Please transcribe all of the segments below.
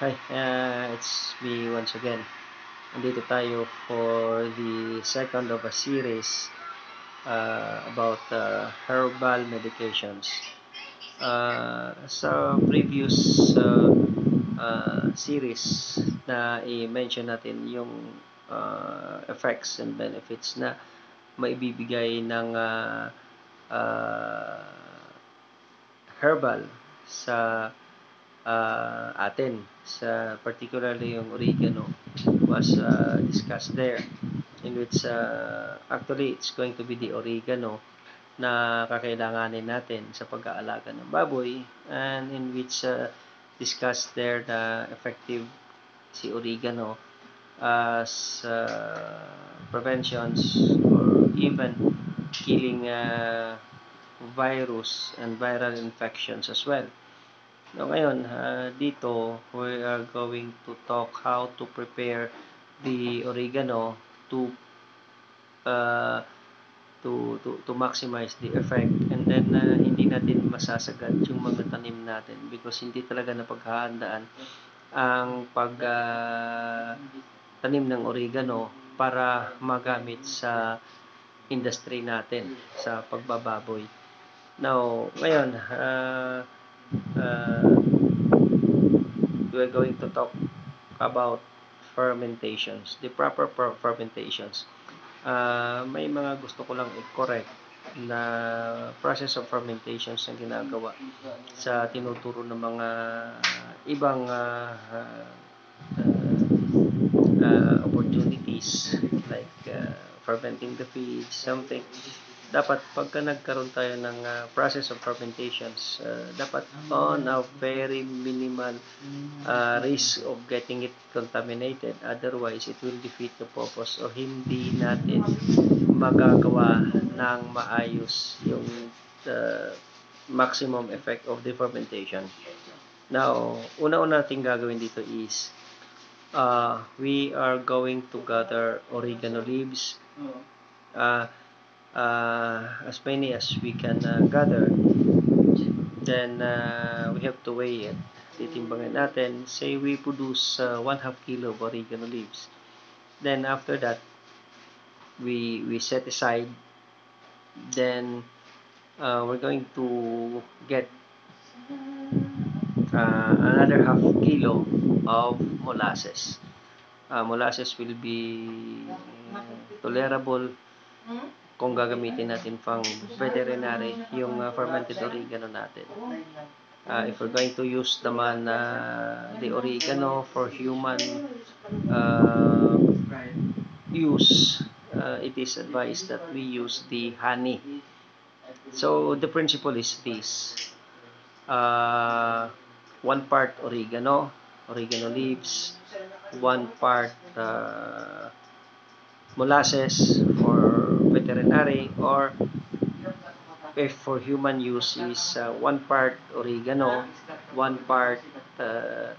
Hi, uh, it's me once again. Nandito tayo for the second of a series uh, about uh, herbal medications. Uh, sa previous uh, uh, series na i-mention natin yung uh, effects and benefits na maibibigay ng uh, uh, herbal sa uh, atin sa particularly yung oregano was uh, discussed there in which uh, actually it's going to be the oregano na kakailanganin natin sa pag-aalaga ng baboy and in which uh, discussed there the effective si oregano as uh, preventions or even killing uh, virus and viral infections as well. So ngayon, uh, dito we are going to talk how to prepare the oregano to uh, to to to maximize the effect and then uh, hindi natin masasagad yung mga tanim natin because hindi talaga napaghahandaan ang pag uh, tanim ng oregano para magamit sa industry natin sa pagbababoy. Now, ngayon, uh, uh, we're going to talk about fermentations, the proper fermentations. Uh, may mga gusto ko lang i-correct na process of fermentations na ginagawa sa tinuturo ng mga ibang uh, uh, uh, opportunities like uh, fermenting the feed, something dapat pagka nagkaroon tayo ng uh, process of fermentations, uh, dapat on a very minimal uh, risk of getting it contaminated. Otherwise, it will defeat the purpose o hindi natin magagawa ng maayos yung uh, maximum effect of the fermentation. Now, una-una natin gagawin dito is uh, we are going to gather oregano leaves. Uh, uh, as many as we can uh, gather. Then uh, we have to weigh it. Titimbangin natin. Say we produce uh, 1 half kilo of oregano leaves. Then after that we we set aside. Then uh, we're going to get uh, another half kilo of molasses. Uh, molasses will be tolerable kung gagamitin natin pang veterinary yung uh, fermented oregano natin. Uh, if we're going to use naman uh, the oregano for human uh, use, uh, it is advised that we use the honey. So the principle is this. Uh, one part oregano, oregano leaves, one part uh, molasses for veterinary or if for human use is uh, one part oregano, one part uh,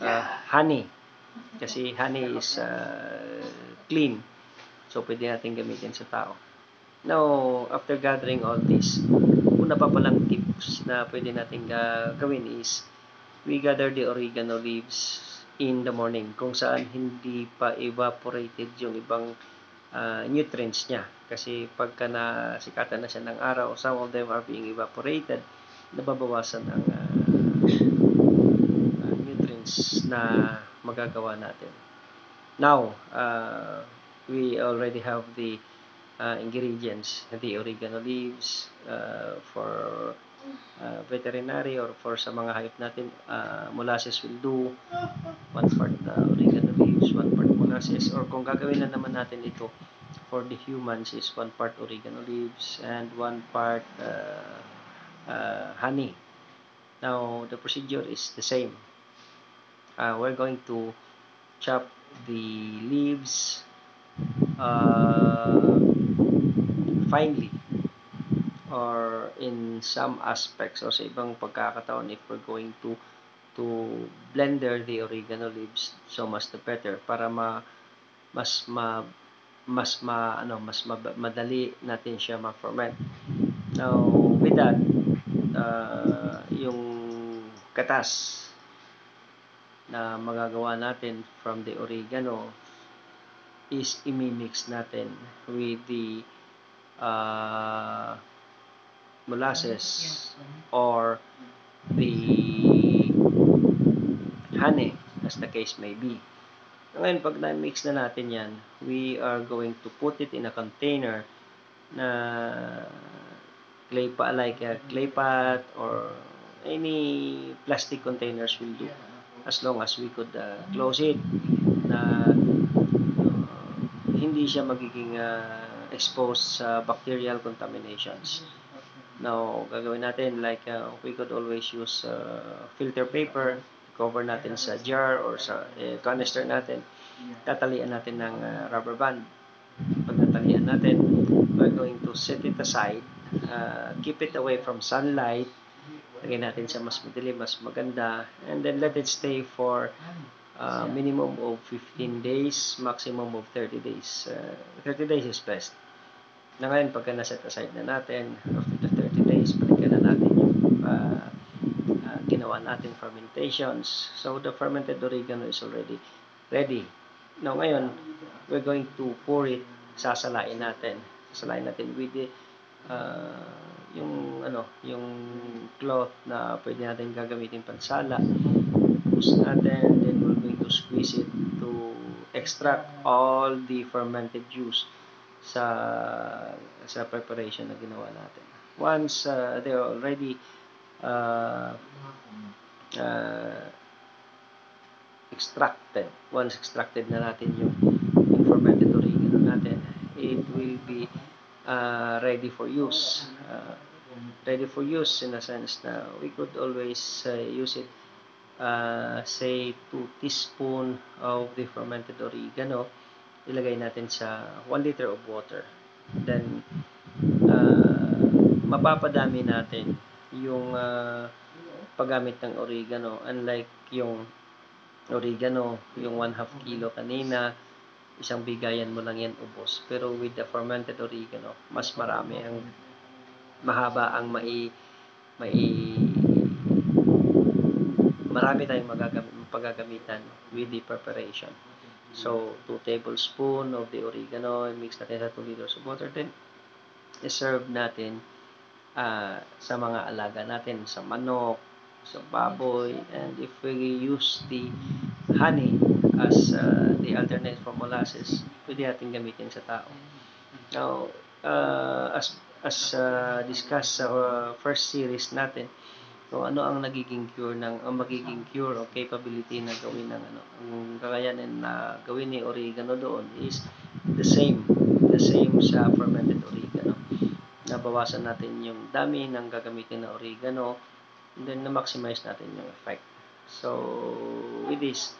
uh, honey. Kasi honey is uh, clean. So, pwede natin gamitin sa tao. Now, after gathering all this, una pa palang tips na pwede natin gawin is we gather the oregano leaves in the morning kung saan hindi pa evaporated yung ibang uh, nutrients niya. Kasi pagka nasikatan na siya ng araw, some of them are being evaporated, nababawasan ang uh, uh, nutrients na magagawa natin. Now, uh, we already have the uh, ingredients, the oregano leaves uh, for uh, veterinary or for sa mga hayop natin, uh, molasses will do, one part uh, oregano leaves, one part molasses, or kung gagawin na naman natin ito for the humans is one part oregano leaves and one part uh, uh, honey. Now, the procedure is the same. Uh, we're going to chop the leaves uh, finely or in some aspects or sa ibang pagkakataon if we're going to to blender the oregano leaves so much the better para ma mas ma mas ma ano mas madali natin siya ma-ferment. Now, with that, uh, yung katas na magagawa natin from the oregano is imimix natin with the uh, molasses or the honey as the case may be. Ngayon, pag na-mix na natin yan, we are going to put it in a container na clay pot, like a clay pot or any plastic containers will do as long as we could uh, close it na uh, hindi siya magiging uh, exposed sa bacterial contaminations. Now, gagawin natin like uh, we could always use uh, filter paper cover natin sa jar or sa eh, canister natin, tatalian natin ng uh, rubber band. Pag natalian natin, we're going to set it aside, uh, keep it away from sunlight, lagyan natin sa mas madilim, mas maganda, and then let it stay for uh, minimum of 15 days, maximum of 30 days. Uh, 30 days is best. Na ngayon, pagka na-set aside na natin, after the 30 days, balikan na natin yung uh, ginawa natin fermentations. So, the fermented oregano is already ready. Now, ngayon, we're going to pour it, sasalain natin. Sasalain natin with the, uh, yung, ano, yung cloth na pwede natin gagamitin pansala. Push natin, then we're going to squeeze it to extract all the fermented juice sa sa preparation na ginawa natin. Once uh, they're already uh, uh, extracted. Once extracted na natin yung, fermented oregano natin, it will be uh, ready for use. Uh, ready for use in a sense na we could always uh, use it uh, say 2 teaspoon of the fermented oregano ilagay natin sa 1 liter of water. Then uh, mapapadami natin yung uh, paggamit ng oregano. Unlike yung oregano yung 1 half kilo kanina isang bigayan mo lang yan ubos. Pero with the fermented oregano mas marami ang mahaba ang mai mai marami tayong magagamit paggagamitan with the preparation so 2 tablespoon of the oregano mix natin sa 2 liters of water. Then i-serve natin uh, sa mga alaga natin, sa manok, sa baboy, and if we use the honey as uh, the alternate for molasses, pwede natin gamitin sa tao. Now, uh, as as uh, discussed sa uh, first series natin, kung ano ang nagiging cure ng ang magiging cure o capability na gawin ng ano ang kakayanin na gawin ni oregano doon is the same the same sa fermented oregano nabawasan natin yung dami ng gagamitin na oregano and then na-maximize natin yung effect. So, with this,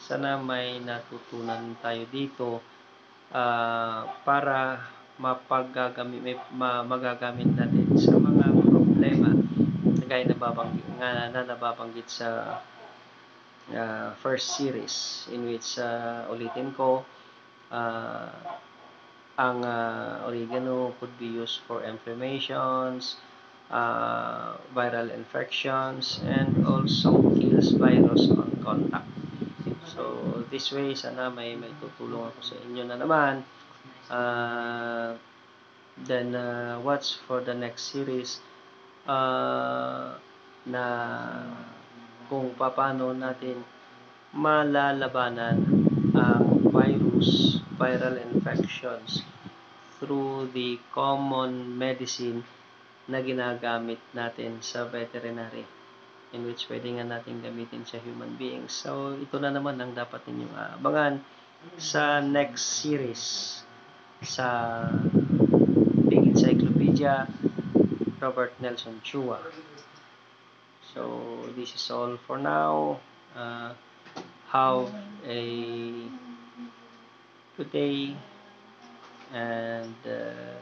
sana may natutunan tayo dito uh, para mapagagamit, may, ma, magagamit natin sa mga problema na gaya na, babanggit, nga, na nababanggit sa uh, first series in which uh, ulitin ko uh, ang uh, oregano could be used for inflammations, uh, viral infections, and also kills virus on contact. So, this way, sana may, may tutulong ako sa inyo na naman. Uh, then, uh, watch for the next series uh, na kung paano natin malalabanan ang virus viral infections through the common medicine na ginagamit natin sa veterinary in which pwede nga natin gamitin sa human beings. So, ito na naman ang dapat ninyong abangan sa next series sa Big Encyclopedia Robert Nelson Chua. So, this is all for now. Uh, have a today and uh,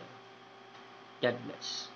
God bless.